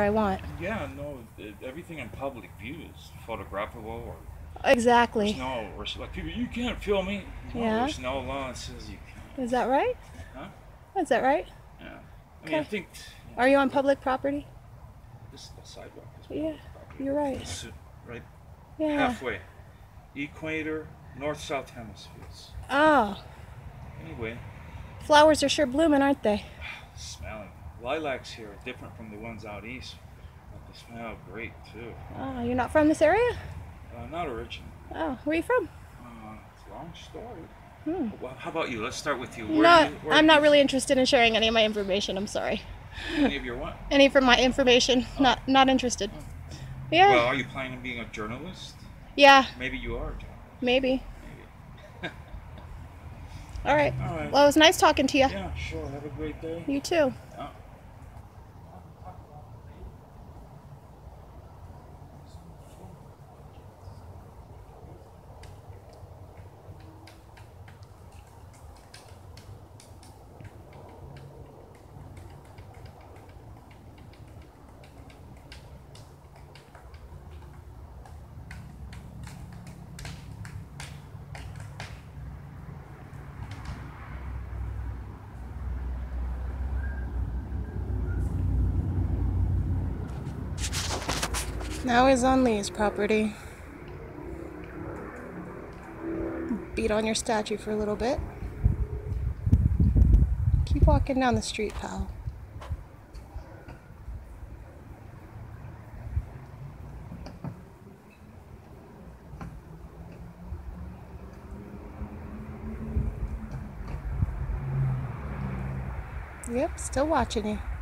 I want. Yeah, no, everything in public view is photographable or Exactly. there's no, or like people, you can't film me. No, Yeah. There's no law that says you can't. Is that right? Huh? Is that right? Yeah. I mean, I think Are you on public property? this is the sidewalk. Is Yeah, property. you're right. It's, right Yeah. halfway. Equator, north-south hemispheres. Oh, Anyway, flowers are sure blooming, aren't they? smelling. Lilacs here are different from the ones out east, but they smell great too. Oh, you're not from this area? Uh, not original. Oh, where are you from? Uh, it's a long story. Hmm. Well, how about you? Let's start with you. Where Not, you, I'm not really interested in sharing any of my information. I'm sorry. Any of your what? Any from my information? Not not interested. Yeah. Well, are you planning on being a journalist? yeah. Maybe you are a journalist. Maybe. Maybe. All right. All right. Well, it was nice talking to you. Yeah, sure. Have a great day. You too. Uh, Now he's on Lee's property. Beat on your statue for a little bit. Keep walking down the street, pal. Yep, still watching you.